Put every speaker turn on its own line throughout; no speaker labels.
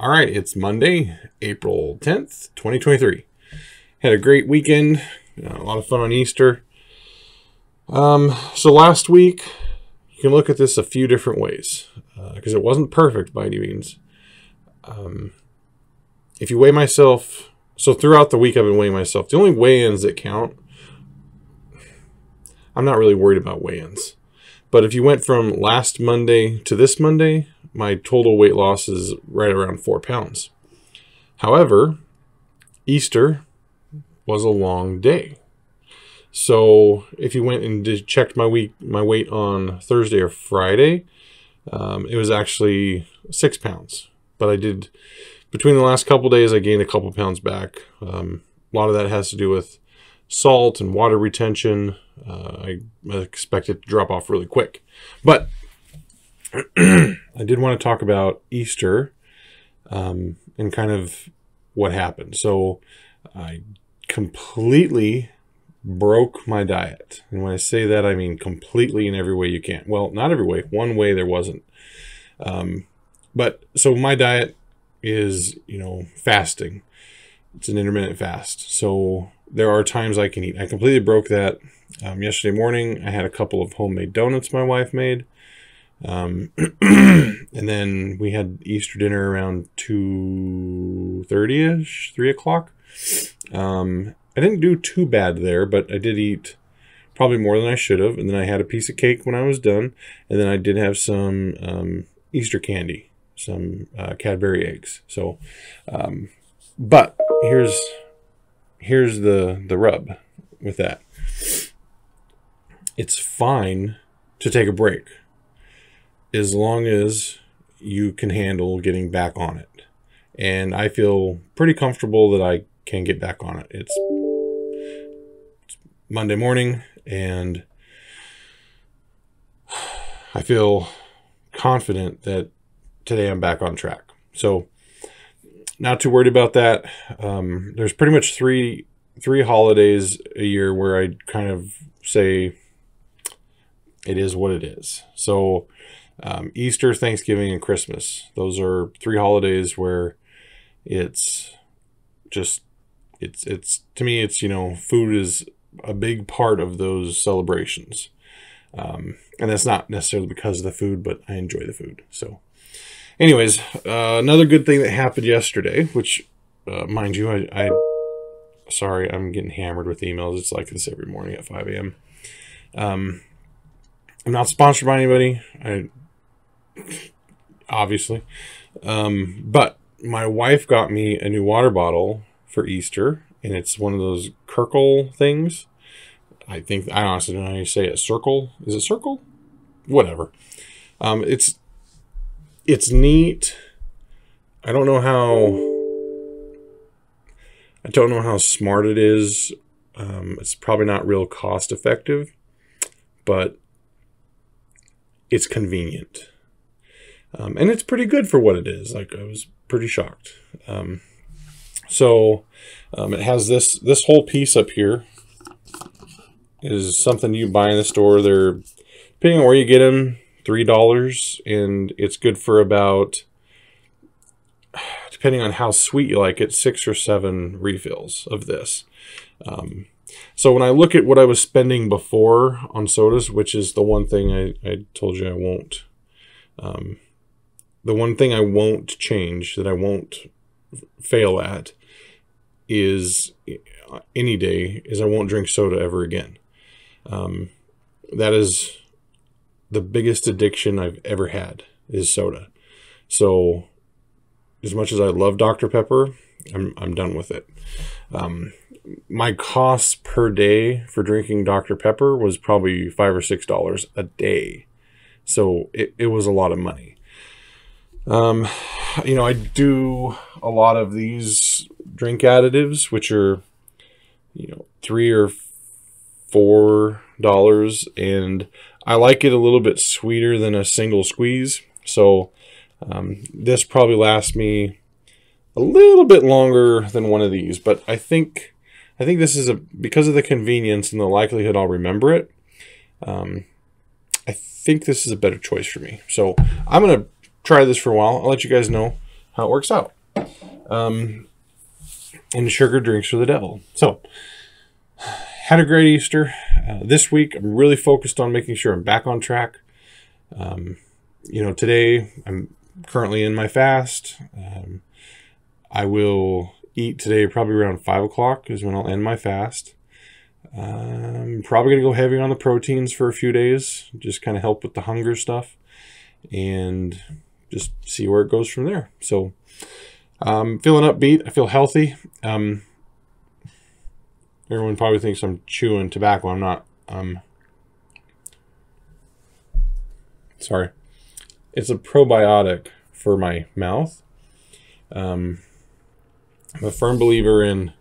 All right, it's Monday, April 10th, 2023. Had a great weekend, a lot of fun on Easter. Um, so last week, you can look at this a few different ways because uh, it wasn't perfect by any means. Um, if you weigh myself, so throughout the week I've been weighing myself. The only weigh-ins that count, I'm not really worried about weigh-ins. But if you went from last Monday to this Monday, my total weight loss is right around four pounds. However, Easter was a long day. So if you went and checked my week, my weight on Thursday or Friday, um, it was actually six pounds. But I did between the last couple days, I gained a couple pounds back. Um, a lot of that has to do with salt and water retention. Uh, I expect it to drop off really quick. But I did want to talk about Easter um, and kind of what happened. So I completely broke my diet. And when I say that, I mean completely in every way you can. Well, not every way. One way there wasn't. Um, but so my diet is, you know, fasting. It's an intermittent fast. So there are times I can eat. I completely broke that. Um, yesterday morning, I had a couple of homemade donuts my wife made. Um, and then we had Easter dinner around 2.30ish, 3 o'clock. Um, I didn't do too bad there, but I did eat probably more than I should have. And then I had a piece of cake when I was done. And then I did have some um, Easter candy, some uh, Cadbury eggs. So, um, but here's here's the the rub with that. It's fine to take a break as long as you can handle getting back on it. And I feel pretty comfortable that I can get back on it. It's, it's Monday morning and I feel confident that today I'm back on track. So not too worried about that. Um, there's pretty much three three holidays a year where I kind of say it is what it is. So um, Easter, Thanksgiving, and Christmas. Those are three holidays where it's just it's it's to me it's you know food is a big part of those celebrations. Um, and that's not necessarily because of the food, but I enjoy the food. So, anyways, uh, another good thing that happened yesterday, which, uh, mind you, I, I, sorry, I'm getting hammered with emails. It's like this every morning at 5 a.m. Um, I'm not sponsored by anybody. I obviously. Um, but my wife got me a new water bottle for Easter, and it's one of those Kirkle things. I think I honestly don't know how you say it. Circle is it circle? Whatever. Um, it's it's neat. I don't know how. I don't know how smart it is. Um, it's probably not real cost effective, but it's convenient. Um, and it's pretty good for what it is. Like I was pretty shocked. Um, so um, it has this this whole piece up here is something you buy in the store. They're depending on where you get them, three dollars, and it's good for about depending on how sweet you like it, six or seven refills of this. Um, so when I look at what I was spending before on sodas, which is the one thing I, I told you I won't um, the one thing I won't change, that I won't fail at, is any day, is I won't drink soda ever again. Um, that is the biggest addiction I've ever had is soda. So, as much as I love Dr. Pepper, I'm, I'm done with it. Um, my costs per day for drinking Dr. Pepper was probably five or six dollars a day. So it, it was a lot of money. Um, you know, I do a lot of these drink additives, which are, you know, three or four dollars, and I like it a little bit sweeter than a single squeeze. So um, this probably lasts me a little bit longer than one of these, but I think I think this is a because of the convenience and the likelihood I'll remember it. Um, I think this is a better choice for me. So I'm gonna try this for a while. I'll let you guys know how it works out. Um, and sugar drinks for the devil. So, had a great Easter. Uh, this week, I'm really focused on making sure I'm back on track. Um, you know, today I'm currently in my fast. Um, I will eat today probably around five o'clock is when I'll end my fast. I'm probably gonna go heavy on the proteins for a few days, just kind of help with the hunger stuff, and just see where it goes from there. So, um, feeling upbeat. I feel healthy. Um, everyone probably thinks I'm chewing tobacco. I'm not. Um, sorry. It's a probiotic for my mouth. Um, I'm a firm believer in.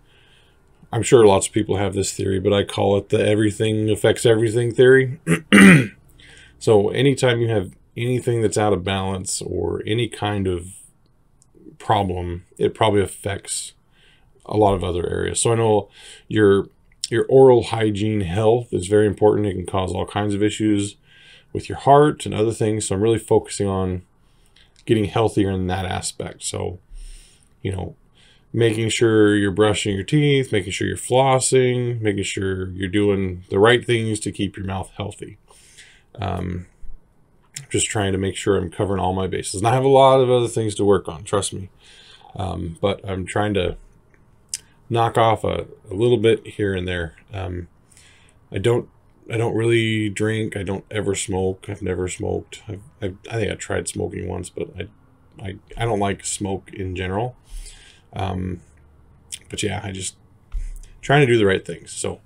I'm sure lots of people have this theory, but I call it the everything affects everything theory. so anytime you have anything that's out of balance or any kind of problem, it probably affects a lot of other areas. So I know your your oral hygiene health is very important. It can cause all kinds of issues with your heart and other things. So I'm really focusing on getting healthier in that aspect. So, you know, making sure you're brushing your teeth, making sure you're flossing, making sure you're doing the right things to keep your mouth healthy. Um, just trying to make sure I'm covering all my bases. And I have a lot of other things to work on, trust me. Um, but I'm trying to knock off a, a little bit here and there. Um, I don't I don't really drink. I don't ever smoke. I've never smoked. I've, I've, i think I tried smoking once, but I, I, I don't like smoke in general. Um, but yeah, I just trying to do the right things. So,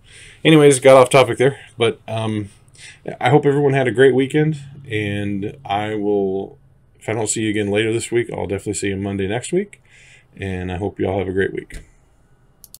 anyways, got off topic there, but um, I hope everyone had a great weekend, and I will. If I don't see you again later this week, I'll definitely see you Monday next week, and I hope you all have a great week.